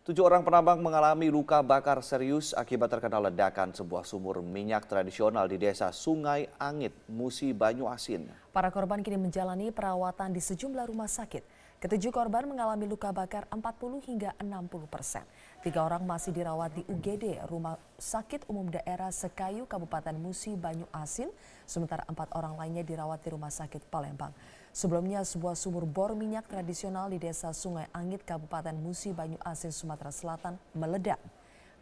Tujuh orang penambang mengalami luka bakar serius akibat terkena ledakan sebuah sumur minyak tradisional di desa Sungai Angit, Musi Banyu Asin. Para korban kini menjalani perawatan di sejumlah rumah sakit. Ketujuh korban mengalami luka bakar 40 hingga 60 persen. Tiga orang masih dirawat di UGD, Rumah Sakit Umum Daerah Sekayu, Kabupaten Musi Banyu Asin, sementara empat orang lainnya dirawat di Rumah Sakit Palembang. Sebelumnya sebuah sumur bor minyak tradisional di desa Sungai Angit, Kabupaten Musi Banyu Asin, Sumatera Selatan meledak.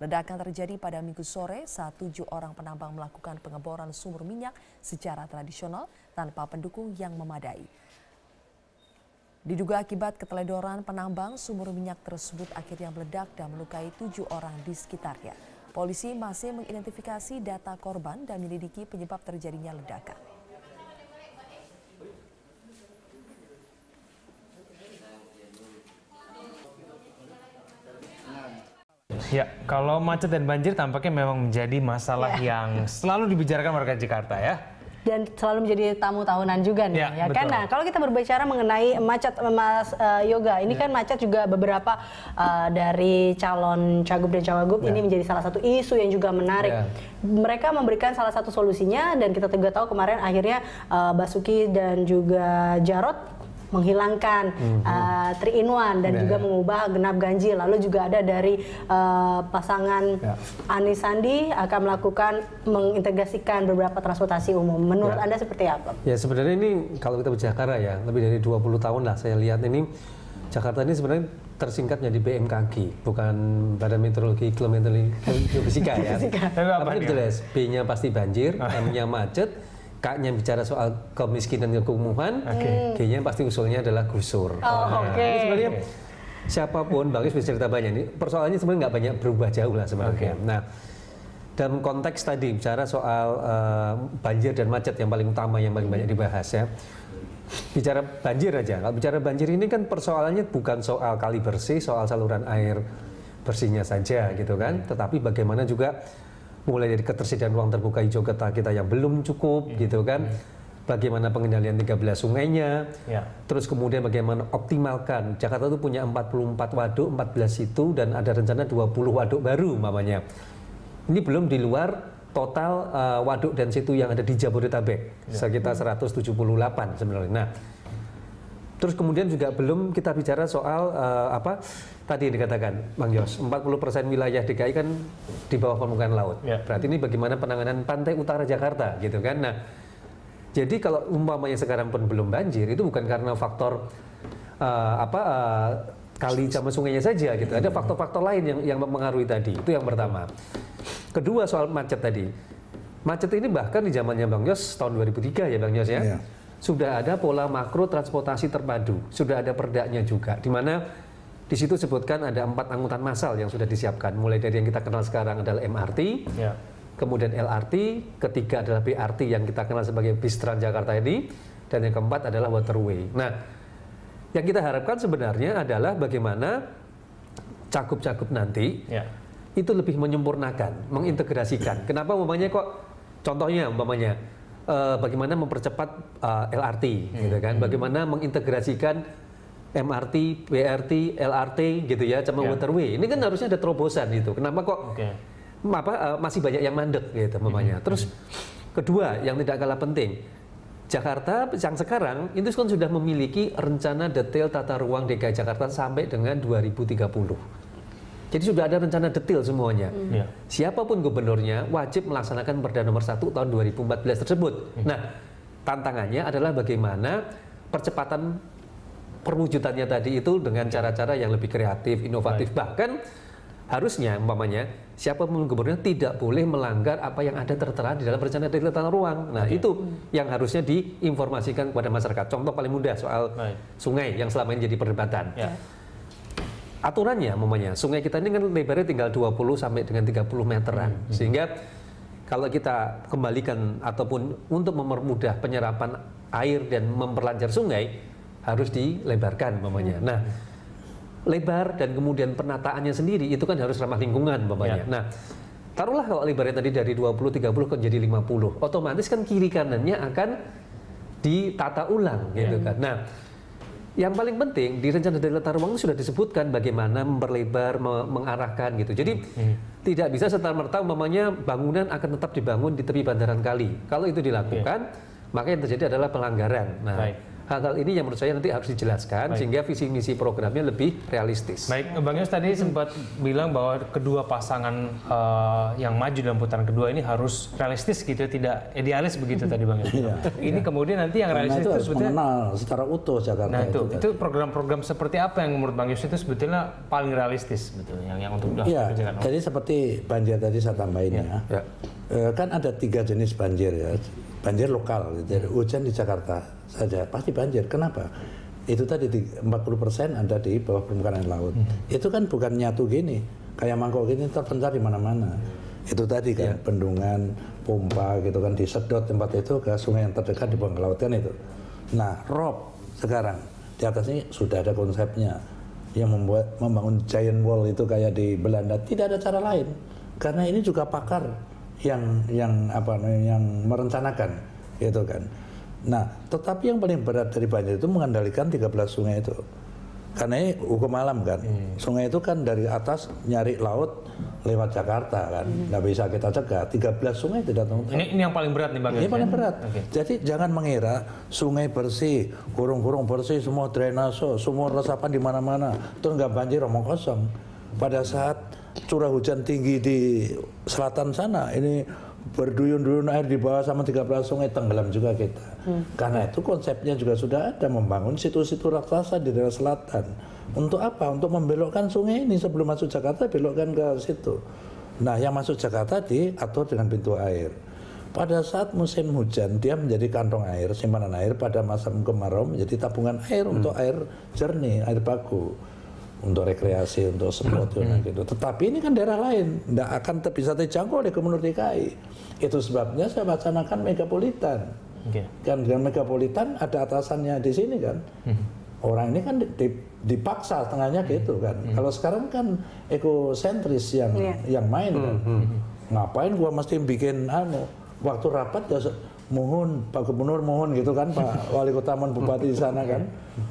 Ledakan terjadi pada minggu sore saat tujuh orang penambang melakukan pengeboran sumur minyak secara tradisional tanpa pendukung yang memadai. Diduga akibat keteledoran penambang, sumur minyak tersebut akhirnya meledak dan melukai tujuh orang di sekitarnya. Polisi masih mengidentifikasi data korban dan menyelidiki penyebab terjadinya ledakan. Ya, kalau macet dan banjir tampaknya memang menjadi masalah ya. yang selalu dibicarakan warga Jakarta ya dan selalu menjadi tamu tahunan juga nih ya, ya kan. Nah, kalau kita berbicara mengenai macet Mas uh, Yoga, ini ya. kan macet juga beberapa uh, dari calon cagup dan cawagup ya. ini menjadi salah satu isu yang juga menarik. Ya. Mereka memberikan salah satu solusinya dan kita juga tahu kemarin akhirnya uh, Basuki dan juga Jarot menghilangkan mm-hmm. uh, three in one dan yeah, juga yeah. mengubah genap ganjil. Lalu juga ada dari uh, pasangan yeah. Anies Sandi akan melakukan mengintegrasikan beberapa transportasi umum. Menurut yeah. Anda seperti apa? Ya sebenarnya ini kalau kita bicara ya lebih dari 20 tahun lah saya lihat ini Jakarta ini sebenarnya tersingkatnya di BMKG, bukan Badan Meteorologi Klimatologi Geofisika ya. Tapi jelas, B-nya pasti banjir, M-nya macet, K-nya bicara soal kemiskinan dan kekumuhan, okay. G-nya pasti usulnya adalah gusur. Oh, nah, Oke. Okay. sebenarnya siapa pun, Bang bisa cerita banyak ini. Persoalannya sebenarnya nggak banyak berubah jauh lah sebenarnya. Okay. Nah, dalam konteks tadi bicara soal uh, banjir dan macet yang paling utama yang paling banyak dibahas ya. Bicara banjir aja. Kalau bicara banjir ini kan persoalannya bukan soal kali bersih, soal saluran air bersihnya saja gitu kan, tetapi bagaimana juga mulai dari ketersediaan ruang terbuka hijau kota kita yang belum cukup hmm. gitu kan. Hmm. Bagaimana pengendalian 13 sungainya, ya. terus kemudian bagaimana optimalkan. Jakarta itu punya 44 waduk, 14 situ, dan ada rencana 20 waduk baru mamanya. Ini belum di luar total uh, waduk dan situ yang ada di Jabodetabek, ya. sekitar 178 sebenarnya. Nah, Terus kemudian juga belum kita bicara soal uh, apa tadi dikatakan Bang Yos, 40% wilayah DKI kan di bawah permukaan laut. Ya. Berarti ini bagaimana penanganan pantai utara Jakarta gitu kan. Nah, jadi kalau umpamanya sekarang pun belum banjir itu bukan karena faktor uh, apa uh, kali sama sungainya saja gitu. Ada faktor-faktor lain yang yang mempengaruhi tadi. Itu yang pertama. Kedua soal macet tadi. Macet ini bahkan di zamannya Bang Yos tahun 2003 ya Bang Yos ya. ya sudah ada pola makro transportasi terpadu, sudah ada perdaknya juga, di mana di situ sebutkan ada empat angkutan massal yang sudah disiapkan, mulai dari yang kita kenal sekarang adalah MRT, ya. kemudian LRT, ketiga adalah BRT yang kita kenal sebagai bis Transjakarta ini, dan yang keempat adalah waterway. Nah, yang kita harapkan sebenarnya adalah bagaimana cakup-cakup nanti ya. itu lebih menyempurnakan, mengintegrasikan. Kenapa umpamanya kok contohnya umpamanya uh, bagaimana mempercepat uh, eh, LRT, hmm. gitu kan? Hmm. Bagaimana mengintegrasikan MRT, BRT, LRT, gitu ya, sama yeah. waterway. Ini kan harusnya ada terobosan itu. Kenapa kok okay. apa uh, masih banyak yang mandek, gitu, mamanya. Hmm. Terus kedua, yang tidak kalah penting, Jakarta yang sekarang itu kan sudah memiliki rencana detail tata ruang DKI Jakarta sampai dengan 2030. Jadi sudah ada rencana detail semuanya. Hmm. Ya. Siapa pun gubernurnya wajib melaksanakan Perda Nomor 1 tahun 2014 tersebut. Hmm. Nah, tantangannya adalah bagaimana percepatan perwujudannya tadi itu dengan cara-cara yang lebih kreatif, inovatif, Baik. bahkan harusnya umpamanya siapa pun gubernurnya tidak boleh melanggar apa yang ada tertera di dalam rencana detail tata ruang. Nah, okay. itu hmm. yang harusnya diinformasikan kepada masyarakat. Contoh paling mudah soal Baik. sungai yang selama ini jadi perdebatan. Ya aturannya mamanya sungai kita ini kan lebarnya tinggal 20 sampai dengan 30 meteran hmm. sehingga kalau kita kembalikan ataupun untuk mempermudah penyerapan air dan memperlancar sungai harus dilebarkan mamanya. Hmm. Nah, lebar dan kemudian penataannya sendiri itu kan harus ramah lingkungan mamanya. Ya. Nah, taruhlah kalau lebarnya tadi dari 20 30 ke jadi 50. Otomatis kan kiri kanannya akan ditata ulang gitu ya. kan. Nah, yang paling penting di rencana dana tata ruang itu sudah disebutkan bagaimana memperlebar, me mengarahkan gitu. Jadi hmm. tidak bisa serta merta umpamanya bangunan akan tetap dibangun di tepi bandaran kali. Kalau itu dilakukan, okay. maka yang terjadi adalah pelanggaran. Nah, Baik hal-hal ini yang menurut saya nanti harus dijelaskan Baik. sehingga visi misi programnya lebih realistis. Baik, Bang Yos tadi sempat bilang bahwa kedua pasangan uh, yang maju dalam putaran kedua ini harus realistis gitu, tidak idealis begitu tadi Bang Yos. Iya. Ini kemudian nanti yang realistis itu, itu sebetulnya mengenal secara utuh Jakarta. Nah itu, itu program-program seperti apa yang menurut Bang Yos itu sebetulnya paling realistis betul yang yang untuk ya, Jadi seperti banjir tadi saya tambahin ya. ya. ya. E, kan ada tiga jenis banjir ya banjir lokal gitu. Hujan di Jakarta saja pasti banjir. Kenapa? Itu tadi 40% ada di bawah permukaan air laut. Hmm. Itu kan bukan nyatu gini, kayak mangkok gini terpencar di mana-mana. Itu tadi kan yeah. bendungan, pompa gitu kan disedot tempat itu ke sungai yang terdekat di bawah laut kan itu. Nah, rob sekarang di atas ini sudah ada konsepnya yang membuat membangun giant wall itu kayak di Belanda tidak ada cara lain karena ini juga pakar yang yang apa yang merencanakan gitu kan. Nah, tetapi yang paling berat dari banjir itu mengendalikan 13 sungai itu. Karena ini hukum alam kan. Hmm. Sungai itu kan dari atas nyari laut lewat Jakarta kan. Hmm. Nggak bisa kita cegah. 13 sungai tidak tahu. Ini, ini yang paling berat nih Bang. Ini ya? paling berat. Okay. Jadi jangan mengira sungai bersih, kurung-kurung bersih, semua drainase, semua resapan di mana-mana. Terus nggak banjir omong kosong. Pada saat curah hujan tinggi di selatan sana ini berduyun-duyun air di bawah sama 13 sungai tenggelam juga kita. Hmm. Karena itu konsepnya juga sudah ada membangun situ-situ raksasa di daerah selatan. Untuk apa? Untuk membelokkan sungai ini sebelum masuk Jakarta belokkan ke situ. Nah, yang masuk Jakarta diatur dengan pintu air. Pada saat musim hujan dia menjadi kantong air, simpanan air. Pada masa kemarau menjadi tabungan air hmm. untuk air jernih, air baku untuk rekreasi, untuk sport hmm. gitu. Tetapi ini kan daerah lain, tidak akan bisa terjangkau oleh Gubernur DKI. Itu sebabnya saya wacanakan megapolitan. Okay. Kan dengan megapolitan ada atasannya di sini kan. Hmm. Orang ini kan dipaksa tengahnya hmm. gitu kan. Hmm. Kalau sekarang kan ekosentris yang yeah. yang main kan. Hmm. Ngapain gua mesti bikin anu waktu rapat ya mohon Pak Gubernur mohon gitu kan Pak Wali Kota Mon Bupati di sana kan.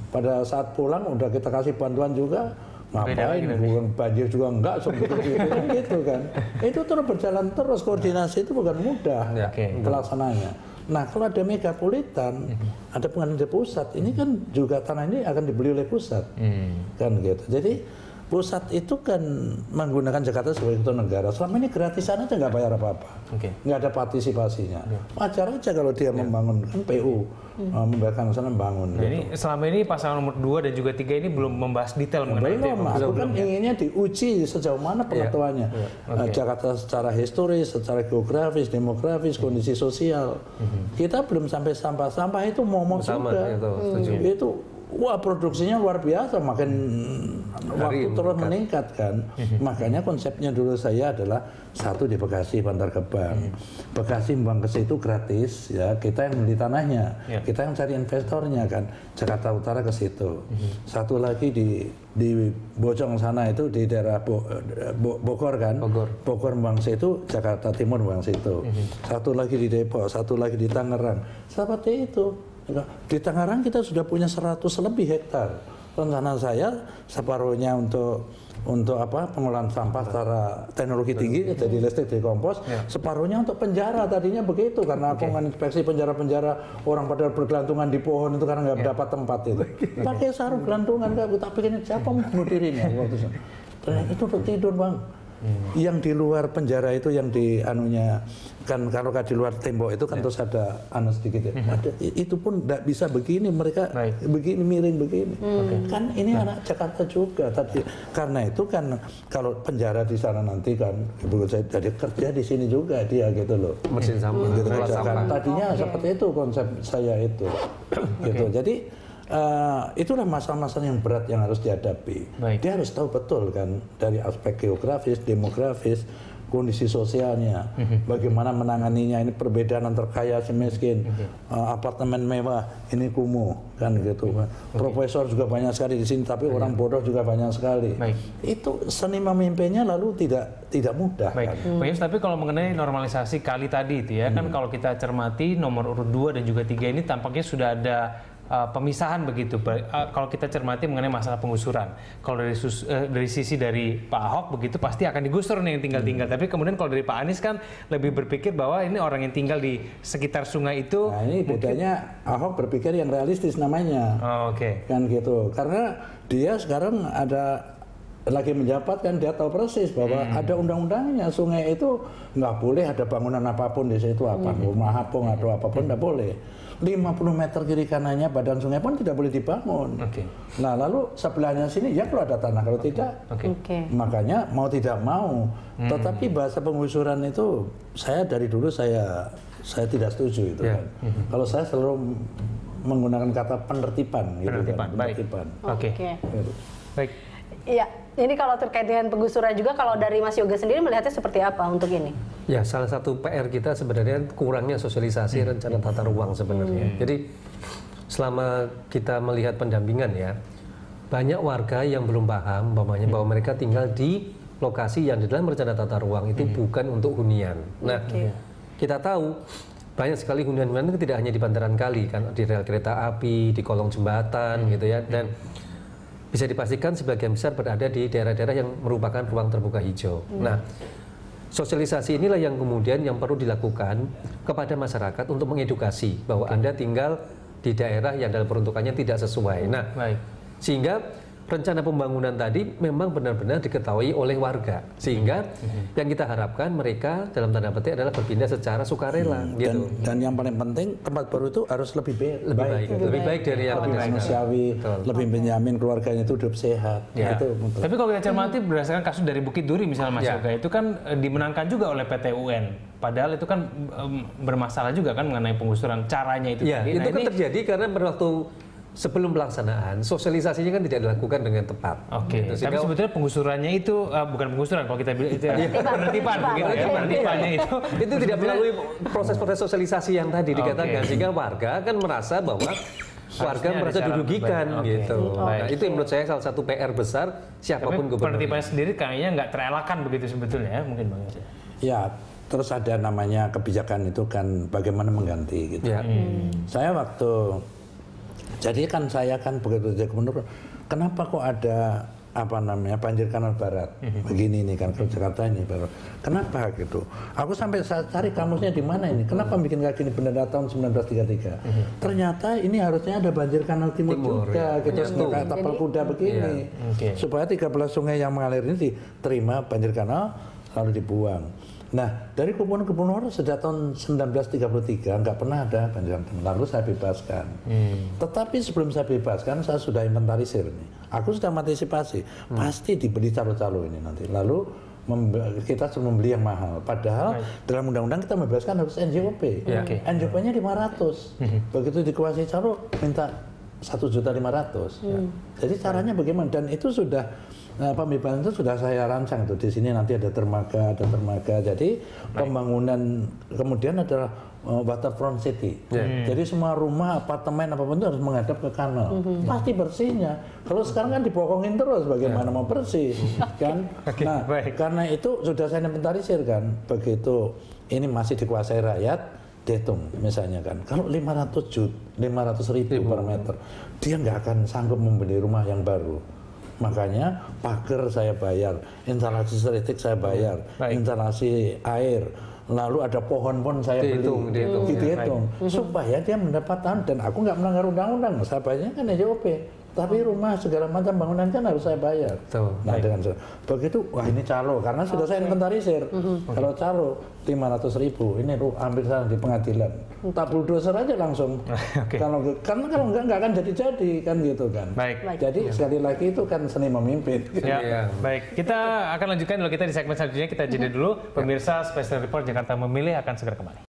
Pada saat pulang udah kita kasih bantuan juga ngapain bukan banjir juga enggak seperti itu kan gitu kan. Itu terus berjalan terus koordinasi itu bukan mudah ya, okay. pelaksananya. Nah kalau ada megapolitan ada pengadaan di pusat ini kan juga tanah ini akan dibeli oleh pusat. Hmm. kan gitu. Jadi pusat itu kan menggunakan Jakarta sebagai kota negara. Selama ini gratisan aja nggak bayar apa-apa, okay. nggak ada partisipasinya. Yeah. Wajar aja kalau dia yeah. membangun kan PU hmm. uh, membiarkan sana membangun. Jadi gitu. selama ini pasangan nomor 2 dan juga tiga ini belum membahas detail mengenai itu. Belum, aku kan inginnya diuji sejauh mana iya. pengetahuannya yeah. yeah. okay. uh, Jakarta secara historis, secara geografis, demografis, kondisi sosial. Mm-hmm. Kita belum sampai sampah-sampah itu mau-mau juga. Itu, hmm. itu wah produksinya luar biasa makin waktu terus meningkat kan? Mhm. makanya konsepnya dulu saya adalah satu di Bekasi Bantar Gebang. Mhm. Bekasi membuang ke situ gratis ya. Kita yang beli tanahnya ya. kita yang cari investornya kan? Jakarta Utara ke situ. Mhm. satu lagi di di Bojong sana itu di daerah Bo, Bo, Bogor kan? Bogor. Bogor membuang situ Jakarta Timur membuang situ. Satu lagi di Depok satu lagi di Tangerang. Seperti itu di Tangerang kita sudah punya 100 lebih hektar. Rencana saya separuhnya untuk untuk apa pengolahan sampah secara teknologi tinggi jadi listrik dekompos ya. separuhnya untuk penjara tadinya begitu karena okay. aku inspeksi penjara-penjara orang pada bergelantungan di pohon itu karena nggak ya. dapat tempat itu pakai sarung gelantungan nggak tak pikir siapa mau bunuh dirinya waktu itu itu untuk tidur bang Hmm. Yang di luar penjara itu yang di anunya kan kalau di luar tembok itu kan ya. terus ada anu sedikit ya. Hmm. Ada, itu pun tidak bisa begini mereka Baik. begini miring begini. Hmm. Kan ini nah. anak Jakarta juga tadi karena itu kan kalau penjara di sana nanti kan ibu saya jadi kerja di sini juga dia gitu loh. Mesin sampah. Gitu, kan. Tadinya okay. seperti itu konsep saya itu. okay. gitu. Jadi Uh, itulah masalah-masalah yang berat yang harus dihadapi. Baik. Dia harus tahu betul kan dari aspek geografis, demografis, kondisi sosialnya, mm-hmm. bagaimana menanganinya ini perbedaan antar kaya si miskin, mm-hmm. uh, apartemen mewah ini kumuh kan gitu. Mm-hmm. Profesor juga banyak sekali di sini, tapi orang bodoh juga banyak sekali. Baik. Itu seni memimpinnya lalu tidak tidak mudah. Baik, kan? Pak tapi kalau mengenai normalisasi kali tadi itu ya, mm-hmm. kan kalau kita cermati nomor urut 2 dan juga tiga ini tampaknya sudah ada uh, pemisahan begitu. Uh, kalau kita cermati mengenai masalah penggusuran, kalau dari sus, uh, dari sisi dari Pak Ahok begitu pasti akan digusur nih yang tinggal-tinggal. Hmm. Tapi kemudian kalau dari Pak Anies kan lebih berpikir bahwa ini orang yang tinggal di sekitar sungai itu. Nah ini bedanya mungkin... Ahok berpikir yang realistis namanya. Oh, Oke. Okay. Kan gitu. Karena dia sekarang ada lagi menjabat kan dia tahu persis bahwa hmm. ada undang-undangnya sungai itu nggak boleh ada bangunan apa pun di situ apa hmm. rumah apung atau apa pun nggak hmm. boleh 50 meter kiri kanannya badan sungai pun tidak boleh dibangun. Okay. Nah lalu sebelahnya sini ya kalau ada tanah kalau okay. tidak, okay. Okay. makanya mau tidak mau. Hmm. Tetapi bahasa penggusuran itu saya dari dulu saya saya tidak setuju itu yeah. kan. Hmm. Kalau saya selalu menggunakan kata penertiban, gitu kan. Penertiban. Oke. Okay. Okay. Baik. Iya, ini kalau terkait dengan penggusuran juga, kalau dari Mas Yoga sendiri melihatnya seperti apa untuk ini? Ya, salah satu PR kita sebenarnya kurangnya sosialisasi hmm. rencana tata ruang sebenarnya. Hmm. Jadi selama kita melihat pendampingan ya, banyak warga yang belum paham bahwanya hmm. bahwa mereka tinggal di lokasi yang di dalam rencana tata ruang itu hmm. bukan untuk hunian. Nah, okay. kita tahu banyak sekali hunian-hunian itu tidak hanya di bantaran kali kan, di rel kereta api, di kolong jembatan hmm. gitu ya, dan bisa dipastikan sebagian besar berada di daerah-daerah yang merupakan ruang terbuka hijau. Hmm. Nah, sosialisasi inilah yang kemudian yang perlu dilakukan kepada masyarakat untuk mengedukasi bahwa Anda tinggal di daerah yang dalam peruntukannya tidak sesuai. Nah, Baik. sehingga rencana pembangunan tadi memang benar-benar diketahui oleh warga sehingga hmm. yang kita harapkan mereka dalam tanda petik adalah berpindah secara sukarela hmm. gitu. Dan, dan yang paling penting tempat baru itu harus lebih baik, lebih baik, baik, lebih baik dari yang lebih manusiawi, lebih menjamin keluarganya itu hidup sehat. Ya. Itu, Tapi kalau kita cermati berdasarkan kasus dari Bukit Duri misalnya Mas ya. Yoga itu kan eh, dimenangkan juga oleh PT UN. Padahal itu kan um, bermasalah juga kan mengenai penggusuran caranya itu. Ya, tadi. itu nah, kan ini, terjadi karena waktu sebelum pelaksanaan sosialisasinya kan tidak dilakukan dengan tepat. Oke. Okay. Tapi sebetulnya penggusurannya itu uh, bukan penggusuran kalau kita bilang itu ya, penertiban begitu ya penertibannya itu itu tidak melalui proses-proses sosialisasi yang tadi dikatakan okay. sehingga warga kan merasa bahwa warga merasa dirugikan okay. gitu. Oh, nah, itu yang menurut saya salah satu PR besar siapa pun gubernur. Penertibannya sendiri kayaknya nggak terelakkan begitu sebetulnya ya, mungkin Bang Ya, terus ada namanya kebijakan itu kan bagaimana mengganti gitu. Ya. Hmm. Saya waktu jadi kan saya kan begitu jadi gubernur, kenapa kok ada apa namanya banjir kanal barat mhm. begini nih kan ke Jakarta ini baru kenapa gitu aku sampai saya cari kamusnya di mana ini kenapa bikin kayak gini bendera tahun 1933 mhm. ternyata ini harusnya ada banjir kanal timur, timur juga ya. gitu kayak tapal kuda begini ya. okay. supaya 13 sungai yang mengalir ini diterima banjir kanal lalu dibuang Nah, dari gubernur-gubernur sejak tahun 1933 nggak pernah ada banjir Lalu saya bebaskan. Hmm. Tetapi sebelum saya bebaskan, saya sudah inventarisir nih. Aku sudah mengantisipasi, hmm. pasti dibeli calo-calo ini nanti. Lalu kita sudah membeli yang mahal. Padahal right. dalam undang-undang kita membebaskan harus NJOP. Yeah. Okay. NJOP-nya 500. Hmm. Begitu dikuasai calo, minta satu juta lima ratus. Hmm. Jadi caranya bagaimana? Dan itu sudah Nah, pembebasan itu sudah saya rancang tuh di sini nanti ada dermaga, ada dermaga. Jadi Baik. pembangunan kemudian adalah uh, waterfront city. Yeah. Hmm. Jadi semua rumah, apartemen apa pun itu harus menghadap ke kanal. Mm-hmm. Pasti bersihnya. Kalau sekarang kan dibokongin terus bagaimana yeah. mau bersih, kan? okay. Nah, Baik. karena itu sudah saya inventarisir kan. Begitu ini masih dikuasai rakyat, dihitung misalnya kan. Kalau 500 juta, 500 ribu per meter, dia nggak akan sanggup membeli rumah yang baru Makanya pagar saya bayar, instalasi listrik saya bayar, Baik. instalasi air, lalu ada pohon pun saya dihitung, beli, dihitung, dihitung, ya. supaya dia mendapat dan aku nggak melanggar undang-undang, saya bayarnya kan SJOP. Tapi rumah segala macam bangunan kan harus saya bayar. Tuh, nah dengan begitu, wah ini calo karena sudah okay. saya inventarisir. Mm -hmm. Kalau calo 500 ribu, ini lu ambil sana di pengadilan. Tak bulldozer aja langsung. okay. Kalau karena kalau enggak enggak akan jadi-jadi kan gitu kan. Baik. Jadi ya. sekali lagi itu kan seni memimpin. Ya. ya. Baik. Kita akan lanjutkan kalau kita di segmen selanjutnya kita jeda dulu. Pemirsa Special Report Jakarta memilih akan segera kembali.